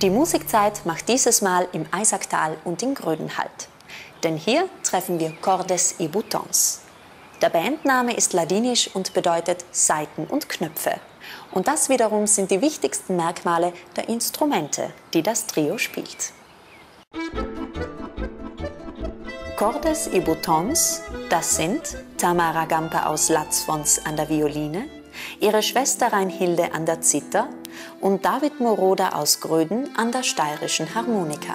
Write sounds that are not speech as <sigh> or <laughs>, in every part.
Die Musikzeit macht dieses Mal im Eisacktal und in Gröden Halt. Denn hier treffen wir Cordes y Boutons. Der Bandname ist ladinisch und bedeutet Saiten und Knöpfe. Und das wiederum sind die wichtigsten Merkmale der Instrumente, die das Trio spielt. Cordes y Boutons, das sind Tamara Gamper aus Latzfons an der Violine, ihre Schwester Reinhilde an der Zither und David Moroder aus Gröden an der steirischen Harmonika.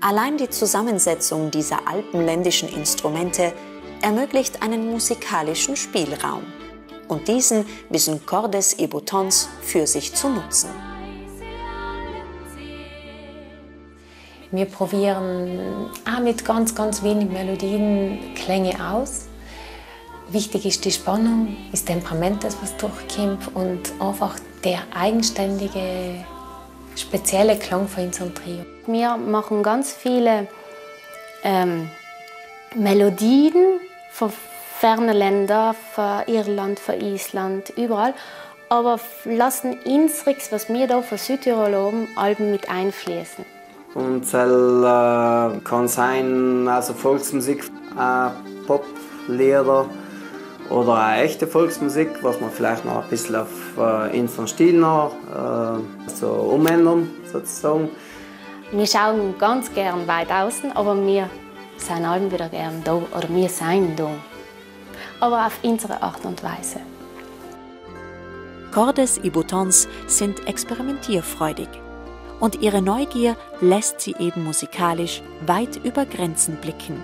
Allein die Zusammensetzung dieser alpenländischen Instrumente ermöglicht einen musikalischen Spielraum. Und diesen wissen Cordes y Boutons für sich zu nutzen. Wir probieren auch mit ganz, ganz wenig Melodien Klänge aus. Wichtig ist die Spannung, das Temperament, das was durchkommt und einfach der eigenständige, spezielle Klang von unserem Trio. Wir machen ganz viele ähm, Melodien von fernen Ländern, von Irland, von Island, überall. Aber lassen unsere, was wir hier von Südtirol oben, Alben mit einfließen. Und es äh, kann sein, also Volksmusik, äh, Pop-Lieder, oder auch echte Volksmusik, was man vielleicht noch ein bisschen auf äh, unseren Stil noch äh, so umändern, sozusagen. Wir schauen ganz gern weit außen, aber wir sind alle wieder gern da oder wir sind da. Aber auf unsere Art und Weise. Cordes y Boutons sind experimentierfreudig und ihre Neugier lässt sie eben musikalisch weit über Grenzen blicken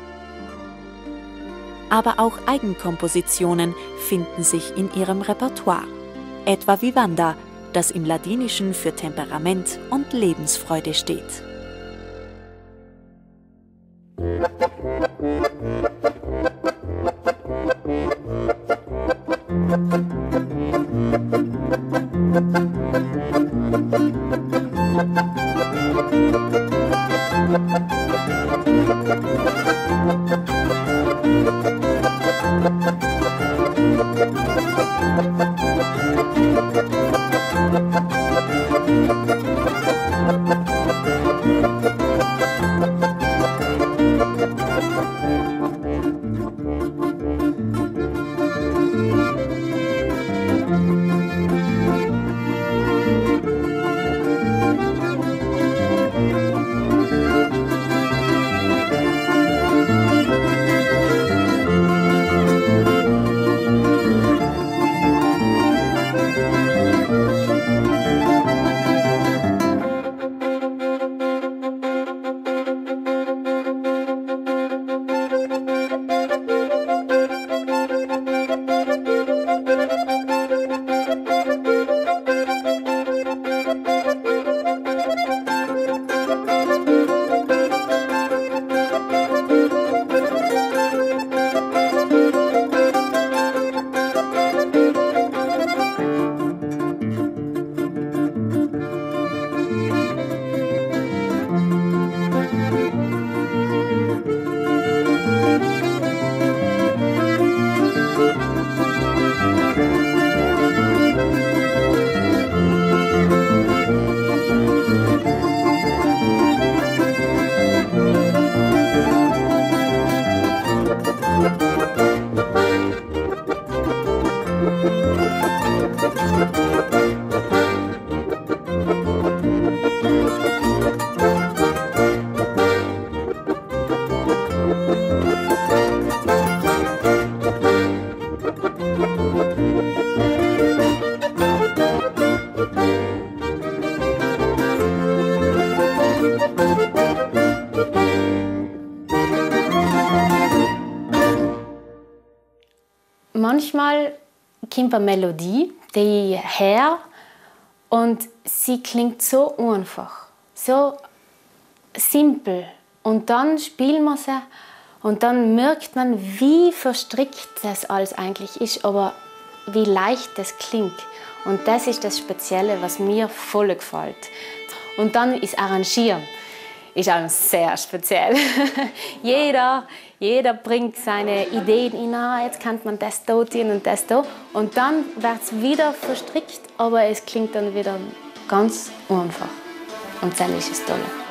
aber auch Eigenkompositionen finden sich in ihrem Repertoire. Etwa Vivanda, das im Ladinischen für Temperament und Lebensfreude steht. Eine Melodie, die her und sie klingt so einfach, so simpel. Und dann spielt man sie und dann merkt man, wie verstrickt das alles eigentlich ist, aber wie leicht das klingt. Und das ist das Spezielle, was mir voll gefällt. Und dann ist Arrangieren ist auch sehr speziell. <laughs> jeder, jeder bringt seine Ideen in, ah, jetzt kann man das da tun und das da. Und dann wird es wieder verstrickt, aber es klingt dann wieder ganz einfach. Und das ist das Tolle.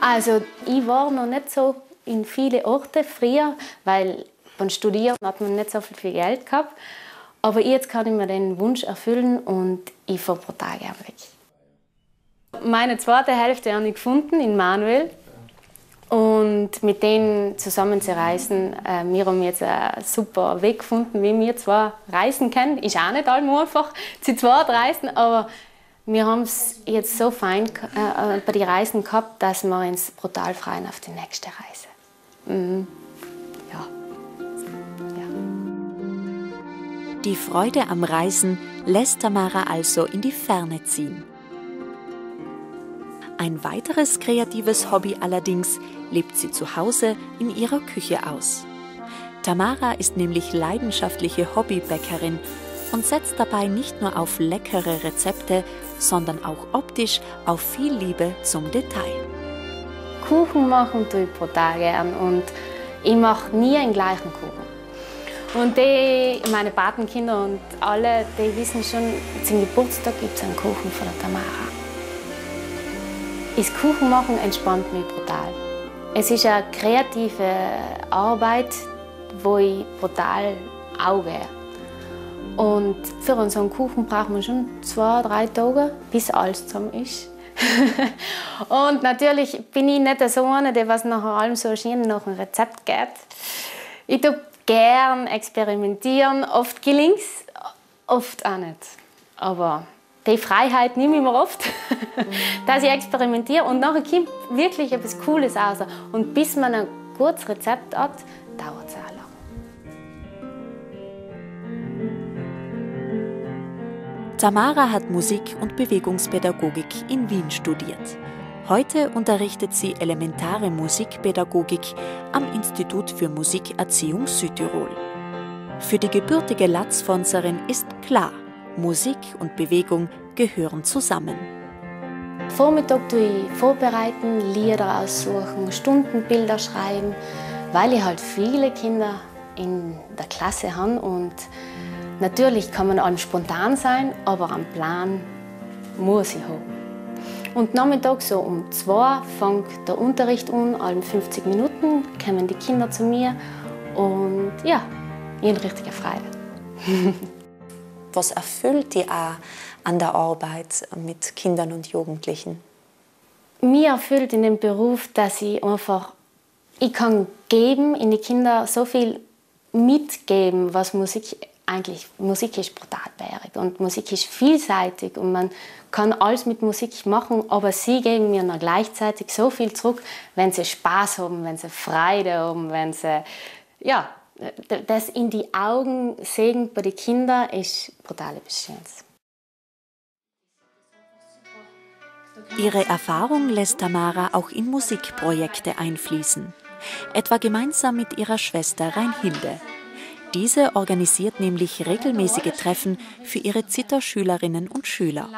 Also ich war noch nicht so in viele Orte früher, weil beim Studieren hat man nicht so viel Geld gehabt. Aber jetzt kann ich mir den Wunsch erfüllen und ich fahre pro Tag weg. Meine zweite Hälfte habe ich gefunden in Manuel. Und mit denen zusammen zu reisen, äh, wir haben jetzt einen super Weg gefunden, wie wir zwar reisen können. Ist auch nicht allem einfach, zu zweit reisen, aber wir haben es jetzt so fein äh, bei den Reisen gehabt, dass wir uns brutal freuen auf die nächste Reise. Mhm. Ja. ja. Die Freude am Reisen lässt Tamara also in die Ferne ziehen. Ein weiteres kreatives Hobby allerdings lebt sie zu Hause in ihrer Küche aus. Tamara ist nämlich leidenschaftliche Hobbybäckerin und setzt dabei nicht nur auf leckere Rezepte, sondern auch optisch auf viel Liebe zum Detail. Kuchen machen tue ich pro Tag gern und ich mache nie den gleichen Kuchen. Und die, meine Patenkinder und alle, die wissen schon, zum Geburtstag gibt es einen Kuchen von der Tamara. Das Kuchenmachen entspannt mich brutal. Es ist eine kreative Arbeit, wo ich brutal Auge und für einen Kuchen braucht man schon zwei, drei Tage, bis alles zusammen ist. <laughs> und natürlich bin ich nicht so eine, der was nach allem so schön nach einem Rezept geht. Ich tue gern experimentieren. Oft gelingt es, oft auch nicht. Aber die Freiheit nehme ich mir oft, <laughs> dass ich experimentiere und nachher kommt wirklich etwas Cooles raus. Und bis man ein gutes Rezept hat, dauert es auch lang. Tamara hat Musik- und Bewegungspädagogik in Wien studiert. Heute unterrichtet sie elementare Musikpädagogik am Institut für Musikerziehung Südtirol. Für die gebürtige Latzfonserin ist klar, Musik und Bewegung gehören zusammen. Vormittag tue ich vorbereiten, Lieder aussuchen, Stundenbilder schreiben, weil ich halt viele Kinder in der Klasse habe und natürlich kann man allem spontan sein, aber am Plan muss ich haben. Und Nachmittag so um zwei fängt der Unterricht an, alle 50 Minuten kommen die Kinder zu mir und ja, ich habe richtige Freude. <laughs> Was erfüllt die auch an der Arbeit mit Kindern und Jugendlichen? Mir erfüllt in dem Beruf, dass ich einfach ich kann geben in die Kinder so viel mitgeben, was Musik eigentlich Musik ist brutal bärig und Musik ist vielseitig und man kann alles mit Musik machen, aber sie geben mir noch gleichzeitig so viel zurück, wenn sie Spaß haben, wenn sie Freude haben, wenn sie ja das in die Augen sehen bei den Kindern ist brutal etwas Ihre Erfahrung lässt Tamara auch in Musikprojekte einfließen, etwa gemeinsam mit ihrer Schwester Reinhilde. Diese organisiert nämlich regelmäßige Treffen für ihre Zitterschülerinnen und Schüler.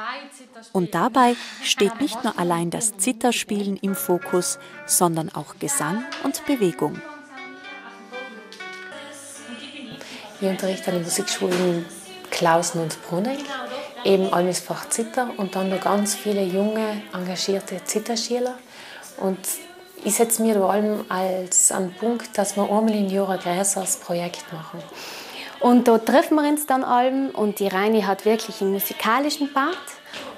Und dabei steht nicht nur allein das Zitterspielen im Fokus, sondern auch Gesang und Bewegung. Ich unterrichte an den Musikschulen Klausen und Bruneck, eben alles Fach Zitter und dann noch ganz viele junge, engagierte Zitterschüler. Und ich setze mir vor allem als an Punkt, dass wir einmal im Jahr ein größeres Projekt machen. Und da treffen wir uns dann allem und die Reine hat wirklich einen musikalischen Part.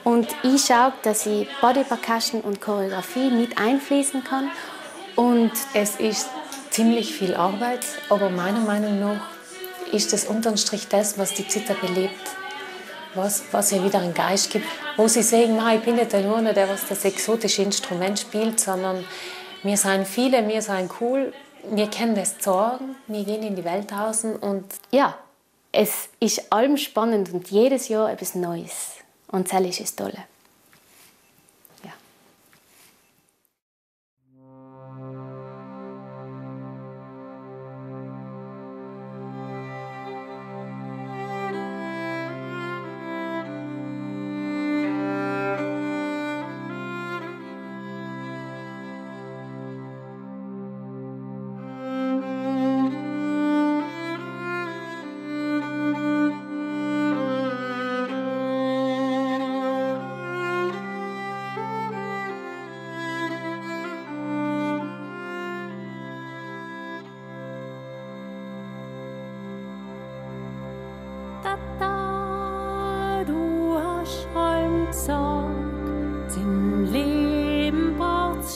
Und ich schaue, dass ich Body Percussion und Choreografie mit einfließen kann. Und es ist ziemlich viel Arbeit, aber meiner Meinung nach ist das unterm Strich das, was die Zither belebt. Was, was ihr wieder einen Geist gibt, wo sie sagen, nein, ich bin nicht der nur der was das exotische Instrument spielt, sondern wir sind viele, wir sind cool, wir kennen das Sorgen, wir gehen in die Welt draußen und ja, es ist allem spannend und jedes Jahr etwas Neues. Und das ist das Tolle.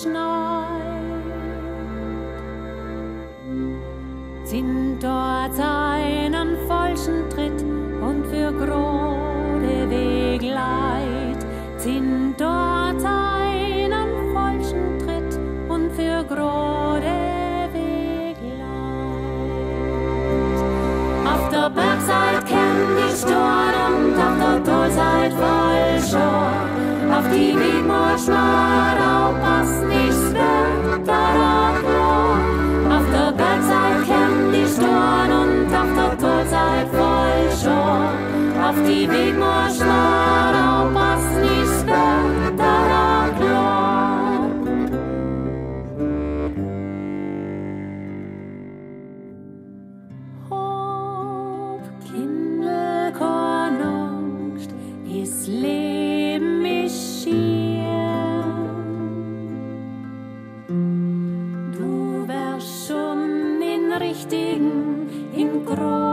schneit, sind dort einen falschen Tritt und für große Wegleid, sind dort einen falschen Tritt und für große Wegleid. Auf der Bergseit kennt die Sturm, auf der Talseit voll Schor auf die Wegmarsch mal aufpassen, ich's wird da klar. Auf der Bergseite kennt die Sturm und auf der Talseite voll schon. Auf die Wegmarsch mal aufpassen, ich's wird in großen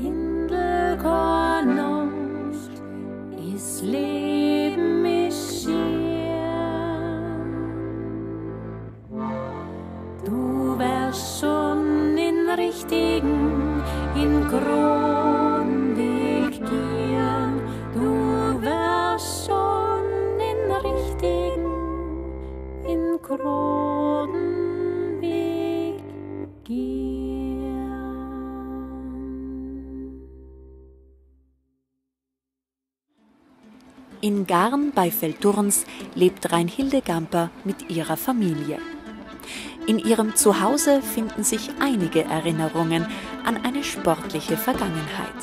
天。Garn bei Feldurns lebt Reinhilde Gamper mit ihrer Familie. In ihrem Zuhause finden sich einige Erinnerungen an eine sportliche Vergangenheit.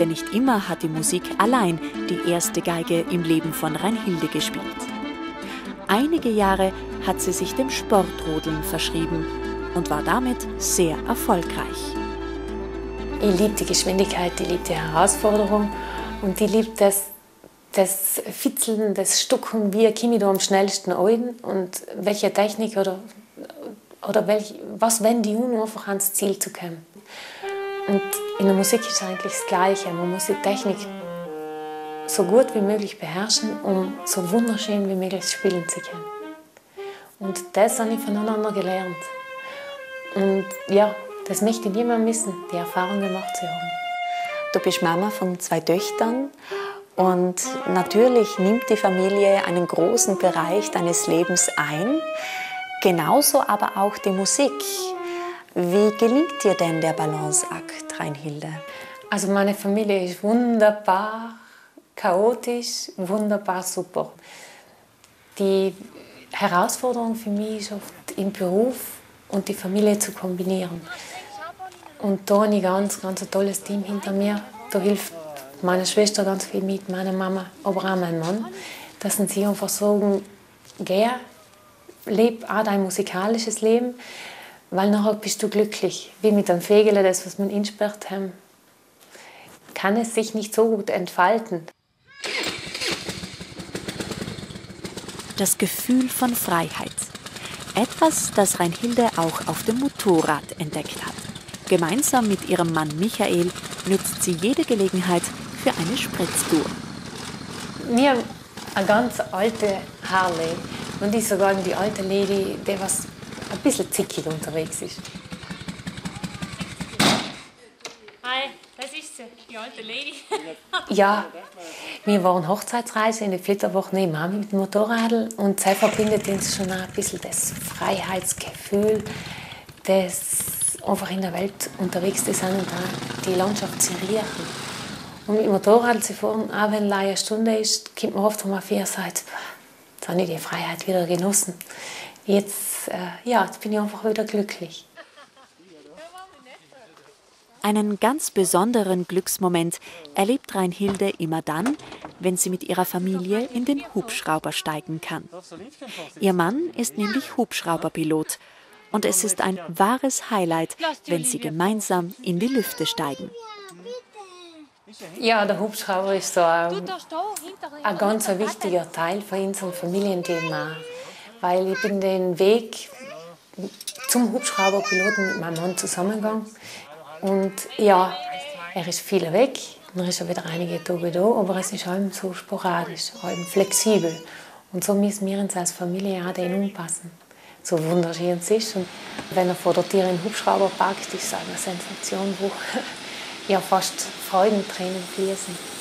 Denn nicht immer hat die Musik allein die erste Geige im Leben von Reinhilde gespielt. Einige Jahre hat sie sich dem Sportrodeln verschrieben und war damit sehr erfolgreich. Ich liebe die Geschwindigkeit, ich liebe die Herausforderung und ich liebe das, das Fitzeln, das Stucken, wie komme ich da am schnellsten ein und welche Technik oder, oder welch, was wende ich um, einfach ans Ziel zu kommen. Und in der Musik ist eigentlich das Gleiche. Man muss die Technik so gut wie möglich beherrschen, um so wunderschön wie möglich spielen zu können. Und das habe ich voneinander gelernt. Und ja, das möchte niemand missen, die Erfahrung gemacht zu haben. Du bist Mama von zwei Töchtern und natürlich nimmt die Familie einen großen Bereich deines Lebens ein, genauso aber auch die Musik. Wie gelingt dir denn der Balanceakt, Reinhilde? Also meine Familie ist wunderbar chaotisch, wunderbar super. Die Herausforderung für mich ist oft im Beruf und die Familie zu kombinieren. Und da habe ich ganz, ganz ein tolles Team hinter mir. Da hilft meine Schwester ganz viel mit, meine Mama, aber auch mein Mann. Das sind sie einfach sagen, geh, leb auch dein musikalisches Leben, weil nachher bist du glücklich. Wie mit dem Fegele, das, was wir insperrt haben, kann es sich nicht so gut entfalten. Das Gefühl von Freiheit. Etwas, das Reinhilde auch auf dem Motorrad entdeckt hat. Gemeinsam mit ihrem Mann Michael nutzt sie jede Gelegenheit für eine Spritztour. Wir haben eine ganz alte Harley. Und ich sogar die alte Lady, die was ein bisschen zickig unterwegs ist. Hi, das ist sie. Die alte Lady. <laughs> Ja, wir waren Hochzeitsreise in der Flitterwoche nehmen auch mit dem Motorrad und sie verbindet uns schon ein bisschen das Freiheitsgefühl, das einfach in der Welt unterwegs zu sein und auch die Landschaft zu riechen. Und mit dem Motorrad zu fahren, auch wenn eine Stunde ist, kommt man oft auf vier Seiten, jetzt habe ich die Freiheit wieder genossen. Jetzt, äh, ja, jetzt bin ich einfach wieder glücklich. Einen ganz besonderen Glücksmoment erlebt Reinhilde immer dann, wenn sie mit ihrer Familie in den Hubschrauber steigen kann. Ihr Mann ist nämlich Hubschrauberpilot und es ist ein wahres Highlight, wenn sie gemeinsam in die Lüfte steigen. Ja, der Hubschrauber ist so ein, ein ganz wichtiger Teil von unserem Familienthema, weil ich bin den Weg zum Hubschrauberpiloten mit meinem Mann zusammengegangen. Und ja, er ist viel weg, dann ist er wieder einige Tage da, aber es ist halt so sporadisch, halt flexibel. Und so müssen wir uns als Familie auch den anpassen. So wunderschön es ist. Und wenn er vor der Tür in den Hubschrauber parkt, ist es eine Sensation, wo ja fast Freudentränen fließen.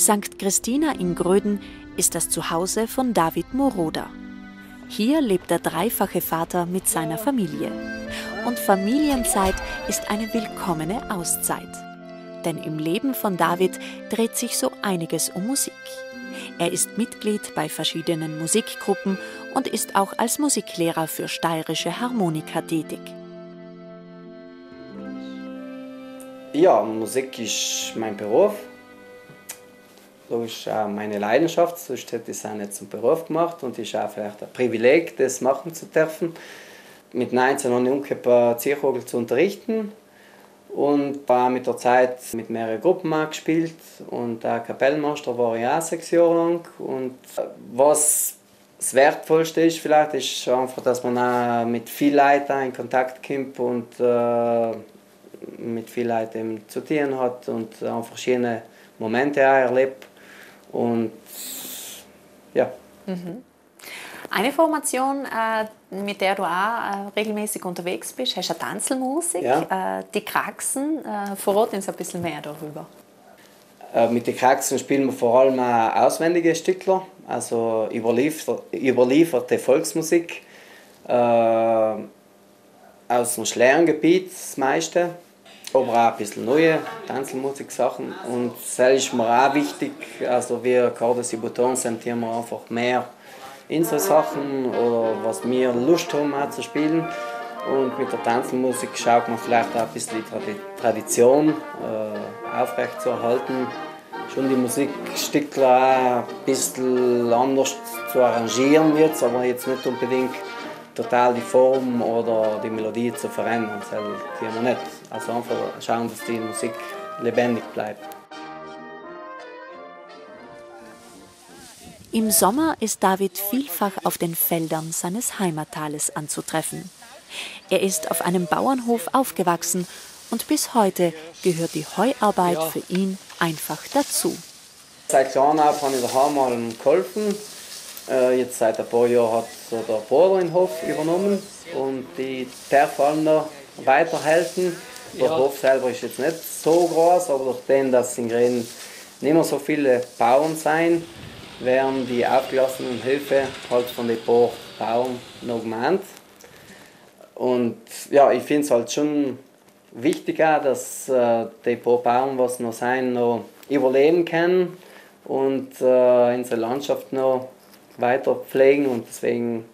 St. Christina in Gröden ist das Zuhause von David Moroder. Hier lebt der dreifache Vater mit seiner Familie. Und Familienzeit ist eine willkommene Auszeit. Denn im Leben von David dreht sich so einiges um Musik. Er ist Mitglied bei verschiedenen Musikgruppen und ist auch als Musiklehrer für steirische Harmonika tätig. Ja, Musik ist mein Beruf. Das ist auch meine Leidenschaft, sonst hätte ich es auch nicht zum Beruf gemacht und ist auch vielleicht ein Privileg, das machen zu dürfen. Mit 19 habe ich umgekehrt Zierkogel zu unterrichten und war mit der Zeit mit mehreren Gruppen auch gespielt und der Kapellmeister war ich auch sechs Jahre lang und was das Wertvollste ist vielleicht, ist einfach, dass man auch mit vielen Leuten in Kontakt kommt und äh, mit vielen Leuten zu tun hat und einfach schöne Momente auch erlebt und ja. Mhm. Eine Formation, äh, mit der du auch äh, regelmäßig unterwegs bist, hast eine Tanzelmusik, Ja. äh, die Kraxen. Äh, verrat uns ein bisschen mehr darüber. Mit den Kraxen spielen wir vor allem auch auswendige Stückler, also überliefer- überlieferte Volksmusik aus dem Schlerengebiet, das meiste, aber auch ein bisschen neue Tanzelmusik-Sachen. Und das ist mir auch wichtig, also wir Cordes und Boutons sentieren wir einfach mehr unsere Sachen oder was wir Lust haben auch zu spielen. Und mit der Tanzelmusik schaut man vielleicht auch ein bisschen die Tradi Tradition äh, aufrechtzuerhalten. Schon die Musikstücke auch ein bisschen anders zu arrangieren jetzt, aber jetzt nicht unbedingt total die Form oder die Melodie zu verändern. Das tun wir nicht. Also einfach schauen, dass die Musik lebendig bleibt. Im Sommer ist David vielfach auf den Feldern seines Heimattales anzutreffen. Er ist auf einem Bauernhof aufgewachsen und bis heute gehört die Heuarbeit für ihn einfach dazu. Seit auf habe ich daheim mal geholfen. Äh, Jetzt seit ein paar Jahren hat so der Bruder den Hof übernommen und die noch weiterhelfen. Der Hof selber ist jetzt nicht so groß, aber durch den, dass in Gren nicht mehr so viele Bauern sein, werden die aufgelassenen Höfe halt von den paar Bauern noch gemeint. Und ja, ich finde es halt schon wichtig, auch, dass äh, die paar Bauern, was noch sein, noch überleben können und äh, unsere Landschaft noch weiter pflegen. Und deswegen,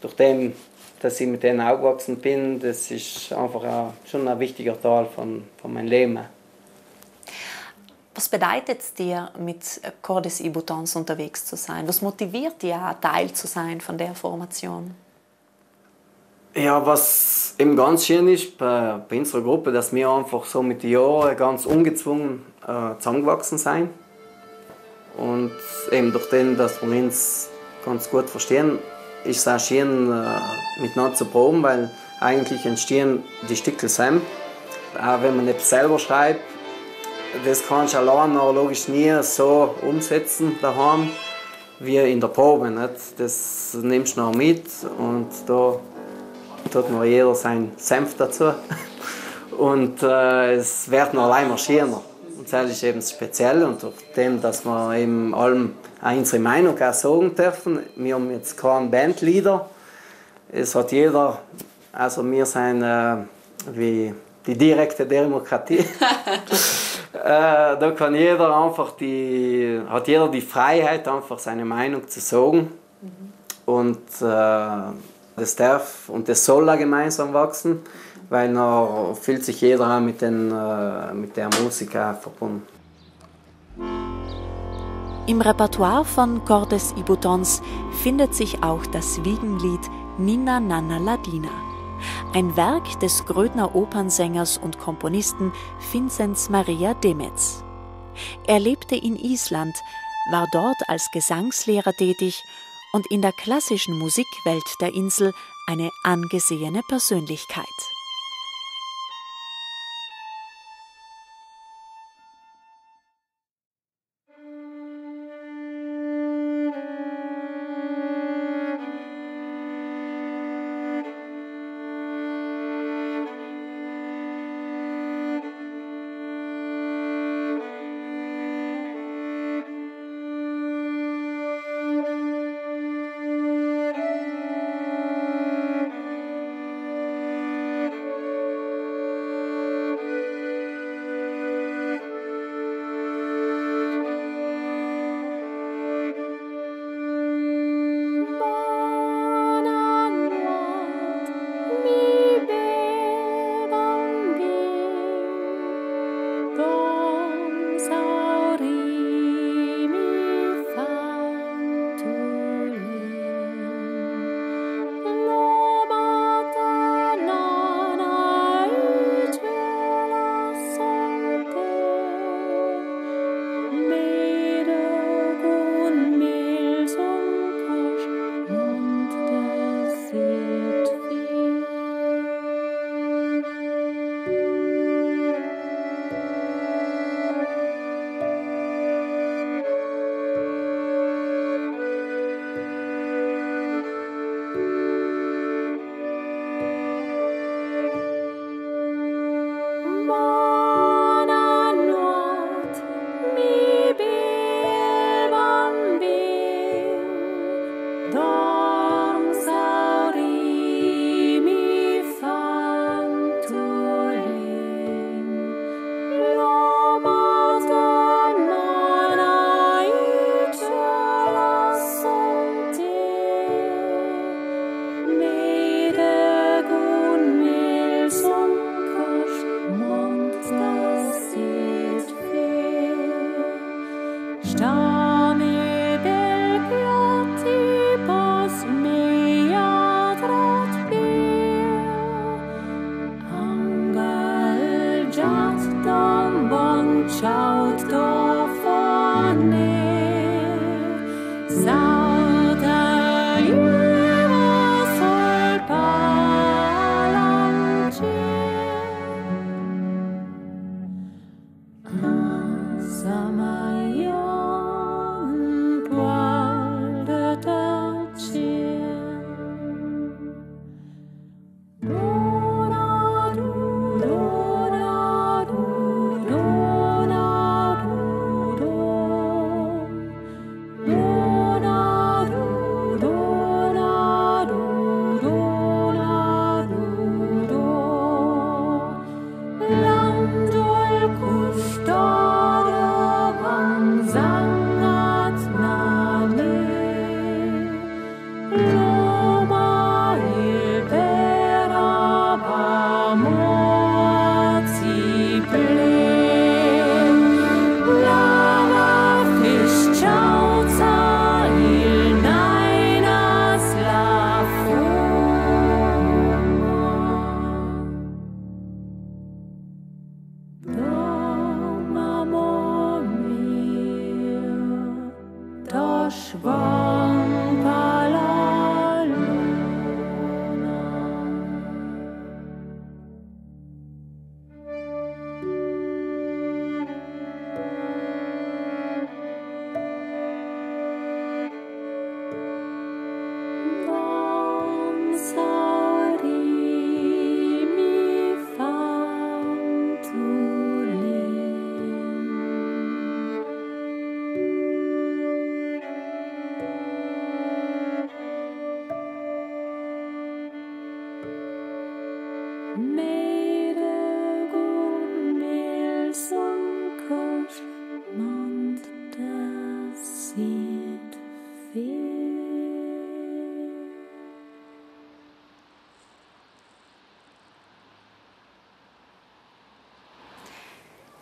durch dem, dass ich mit denen aufgewachsen bin, das ist einfach auch schon ein wichtiger Teil von, von meinem Leben. Was bedeutet es dir, mit Cordes Boutons unterwegs zu sein? Was motiviert dir, Teil zu sein von der Formation? Ja, was eben ganz schön ist bei, bei unserer Gruppe, dass wir einfach so mit den Jahren ganz ungezwungen äh, zusammengewachsen sind. Und eben durch den, dass wir uns ganz gut verstehen, ist es auch schön, äh, miteinander zu proben, weil eigentlich entstehen die Stücke zusammen. Auch wenn man nicht selber schreibt, das kannst du allein noch logisch nie so umsetzen daheim wie in der Probe. Nicht? Das nimmst du noch mit und da tut noch jeder seinen Senf dazu. <laughs> Und äh, es wird noch allein schöner. Und das ist eben das Spezielle und durch dem, dass wir eben allem unsere Meinung auch sagen dürfen. Wir haben jetzt keinen Bandleader. Es hat jeder, also wir sind äh, wie die direkte Demokratie. <laughs> äh, da kann jeder einfach die, hat jeder die Freiheit, einfach seine Meinung zu sagen. Und äh, das darf und das soll auch gemeinsam wachsen, weil dann fühlt sich jeder mit, den, äh, mit der Musik verbunden. Im Repertoire von Cordes y Boutons findet sich auch das Wiegenlied Nina Nanna Ladina, ein Werk des Grödner Opernsängers und Komponisten Vinzenz Maria Demetz. Er lebte in Island, war dort als Gesangslehrer tätig und in der klassischen Musikwelt der Insel eine angesehene Persönlichkeit.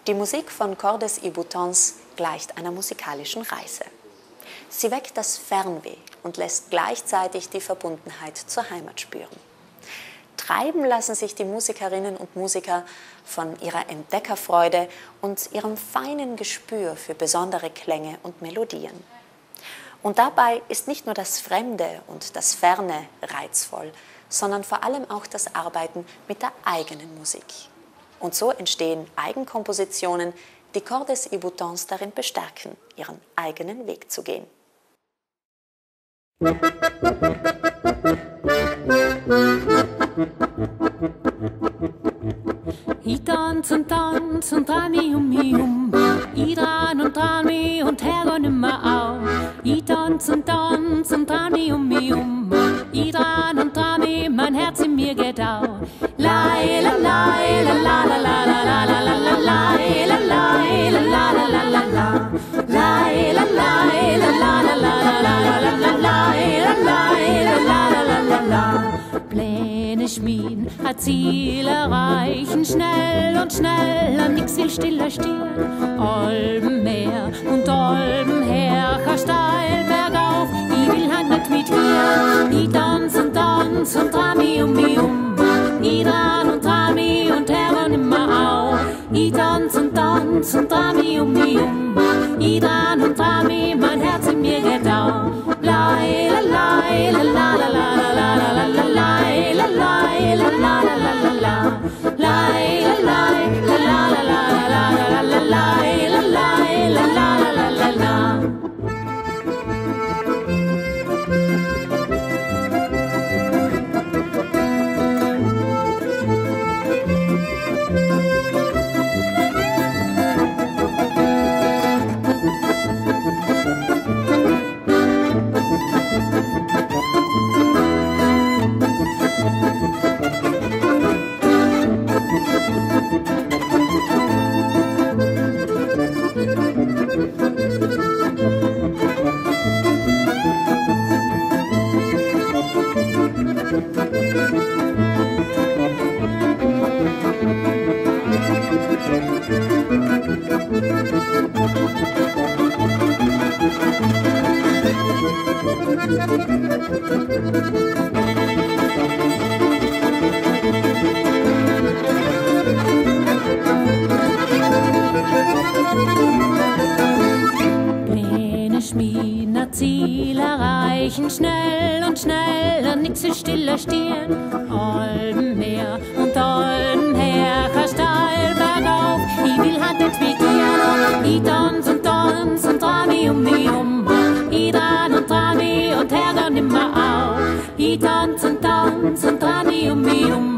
Die Musik von Cordes y Boutons gleicht einer musikalischen Reise. Sie weckt das Fernweh und lässt gleichzeitig die Verbundenheit zur Heimat spüren. Treiben lassen sich die Musikerinnen und Musiker von ihrer Entdeckerfreude und ihrem feinen Gespür für besondere Klänge und Melodien. Und dabei ist nicht nur das Fremde und das Ferne reizvoll, sondern vor allem auch das Arbeiten mit der eigenen Musik. Und so entstehen Eigenkompositionen, die Cordes Boutons darin bestärken, ihren eigenen Weg zu gehen. I dans und dans und dran mich um mich um. I dran und dran mich und her und nimmer auf. I dans und dans und dran mich um mich um. I dran und dran mich, mein Herz in mir geht auf. Pläne schmieden, hat Ziel erreichen, schnell und schnell, an nix will stiller stehen. Olbenmeer und Olbenher, steil bergauf, ich will halt mit mit ihr, die tanzen, tanzen, dran, um, um ich dran und drami und her und immer auf. Ich tanz und tanz und drami um mich um, ich dran und drami, mein Herz in mir geht auf. Lai, la, lai, la, la, la, la, la, la, la, la, lai, erreichen, schnell und schneller, nix ist stiller stehen. Olben Meer und Olben her, steil bergauf, ich will hat et wie dir, ich tanz und tanz und dreh mich um mich um. Ich dran und dreh mich und her dann nimmer auf. Ich tanz und tanz und dreh mich um mich um.